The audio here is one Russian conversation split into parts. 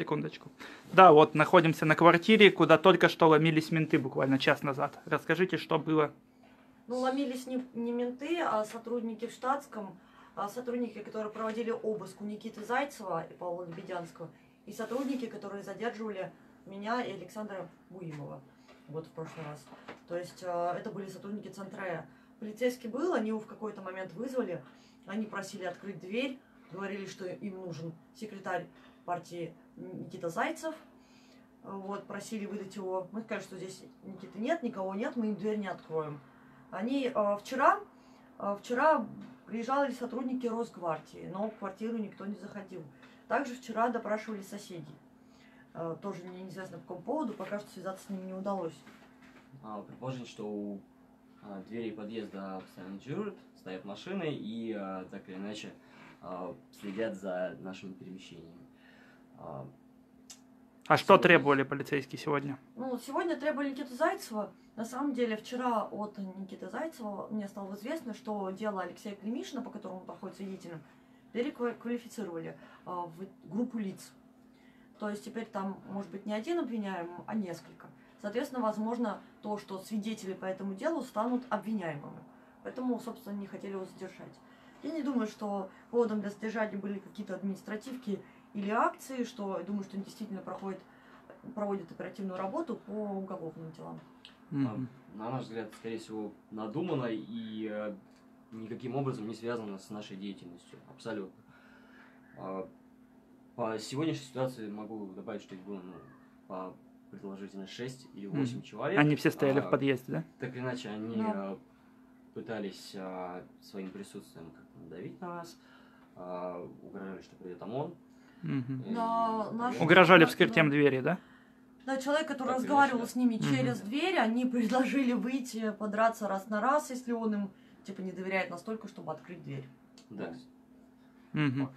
Секундочку. Да, вот находимся на квартире, куда только что ломились менты буквально час назад. Расскажите, что было. Ну, ломились не, не менты, а сотрудники в штатском, а сотрудники, которые проводили обыск у Никиты Зайцева и Павла Лебедянского, и сотрудники, которые задерживали меня и Александра Буимова вот в прошлый раз. То есть э, это были сотрудники Центра Э. Полицейский был, они его в какой-то момент вызвали, они просили открыть дверь, говорили, что им нужен секретарь партии Никита Зайцев, вот, просили выдать его. Мы сказали, что здесь Никиты нет, никого нет, мы им дверь не откроем. Они э, вчера, э, вчера приезжали сотрудники Росгвардии, но в квартиру никто не заходил. Также вчера допрашивали соседей. Э, тоже неизвестно по какому поводу, пока что связаться с ними не удалось. А, предположить, что у а, дверей подъезда постоянно дежурят, стоят машины и а, так или иначе а, следят за нашими перемещениями. А, А что требовали полицейские сегодня? Ну, сегодня требовали Никиту Зайцева. На самом деле, вчера от Никиты Зайцева мне стало известно, что дело Алексея Климишина, по которому он проходит свидетелем, переквалифицировали а, в группу лиц. То есть теперь там может быть не один обвиняемый, а несколько. Соответственно, возможно то, что свидетели по этому делу станут обвиняемыми. Поэтому, собственно, не хотели его задержать. Я не думаю, что поводом для задержания были какие-то административки или акции, что я думаю, что он действительно проходит, проводит оперативную работу по уголовным делам. а, Мгм. на наш взгляд, скорее всего, надумано и э, никаким образом не связано с нашей деятельностью. Абсолютно. А, По сегодняшней ситуации могу добавить, что их было ну, по предположительно 6 или 8 Мгм. человек. Они все стояли А, в подъезде, да? Так или иначе, они Ну. э, пытались э, своим присутствием как-то надавить на нас, э, угрожали, что придет ОМОН. Мгм. и, Да, наш- наверное, Угрожали вскрытием двери, да? Да, человек, который Так разговаривал с ними Мгм. через дверь, они предложили выйти, подраться раз на раз, если он им типа не доверяет настолько, чтобы открыть дверь. Да. Мгм.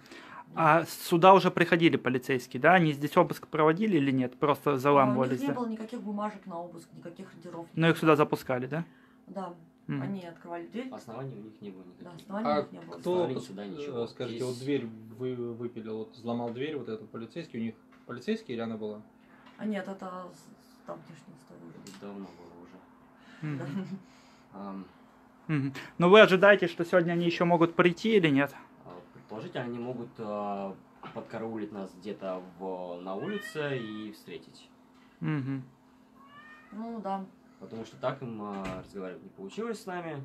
А сюда уже приходили полицейские, да? Они здесь обыск проводили или нет? Просто А у них заламывались, не да? было никаких бумажек на обыск, никаких ордеров. Но их сюда запускали, да? Да, Мгм. они открывали дверь. Оснований у них не было Да, никаких. оснований у А них не было. кто, Смотри, сюда ничего. э, скажите, Здесь- вот дверь вы выпилил, вот взломал дверь, вот этот полицейский, у них полицейский или она была? А нет, это там внешняя история. Давно было уже. Да. Мгм. Но вы ожидаете, что сегодня они еще могут прийти или нет? а, Предположительно, они могут э, подкараулить нас где-то в, на улице и встретить. Ну да. Потому что так им э, разговаривать не получилось с нами.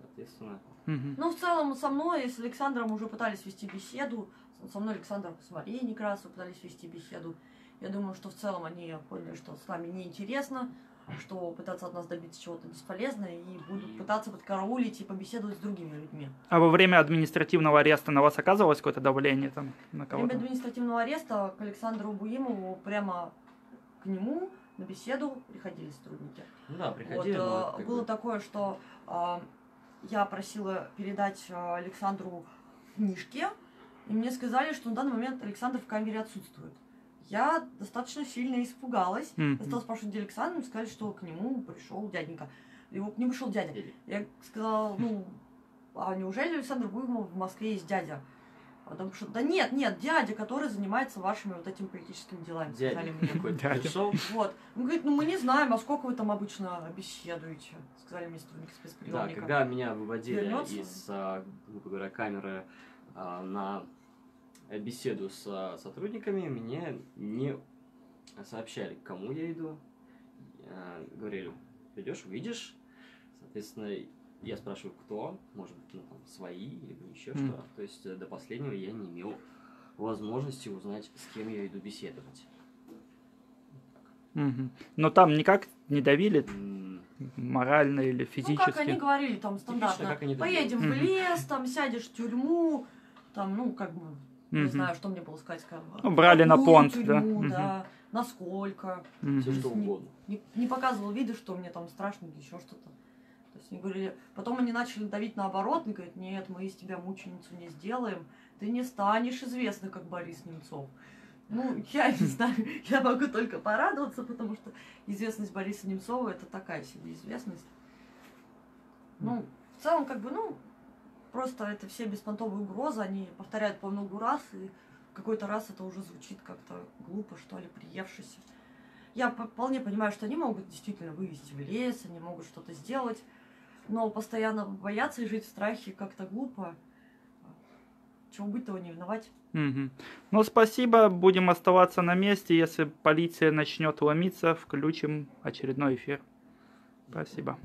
Соответственно. Ну, в целом, со мной и с Александром уже пытались вести беседу. Со мной Александр с Марией Некрасовой пытались вести беседу. Я думаю, что в целом они поняли, что с нами неинтересно, что пытаться от нас добиться чего-то бесполезно, и будут пытаться подкараулить и побеседовать с другими людьми. А во время административного ареста на вас оказывалось какое-то давление там на Во время кого-то? административного ареста к Александру Буимову прямо к нему на беседу приходили сотрудники. ну да, Вот, приходили, э, но как было бы- такое, что а, я просила передать а, Александру книжки, и мне сказали, что на данный момент Александр в камере отсутствует. Я достаточно сильно испугалась. Мгм. Я стала спрашивать, где Александр, мне сказали, что к нему пришел дяденька. Его к нему пришел дядя. Я сказала, ну, а неужели Александр Буймов в Москве есть дядя? А Потом что, да нет, нет, дядя, который занимается вашими вот этими политическими делами, сказали Дядя мне. какой-то пришел. Вот. Он говорит, ну мы не знаем, а сколько вы там обычно беседуете, сказали мне сотрудники Да, спецприемника. когда меня выводили из, а, грубо говоря, камеры а, на беседу с а, сотрудниками, мне не сообщали, к кому я иду. Говорили, придешь, увидишь. Соответственно, я спрашиваю, кто, может быть, ну, там, свои или еще Мгм. что. То есть э, до последнего я не имел возможности узнать, с кем я иду беседовать. Мгм. Но там никак не давили М, морально или Ну, физически? как они говорили, там, стандартно, как они поедем в делают. лес, там, сядешь в тюрьму, там, ну, как бы, не Мгм. знаю, что мне было сказать, сказать. Ну, брали на понт, да? тюрьму, да, насколько. Мгм. Все что Не- угодно. Не, не показывал вида, что мне там страшно или еще что-то. То есть они говорили, потом они начали давить наоборот, и говорят, нет, мы из тебя мученицу не сделаем, ты не станешь известной, как Борис Немцов. Ну, я не знаю, я могу только порадоваться, потому что известность Бориса Немцова это такая себе известность. Ну, в целом, как бы, ну, просто это все беспонтовые угрозы, они повторяют по много раз, и какой-то раз это уже звучит как-то глупо, что ли, приевшись. Я по- вполне понимаю, что они могут действительно вывести в лес, они могут что-то сделать, но постоянно бояться и жить в страхе как-то глупо. Чего быть, того не виновать. Мгм. Ну, спасибо. Будем оставаться на месте. Если полиция начнет ломиться, включим очередной эфир. Спасибо.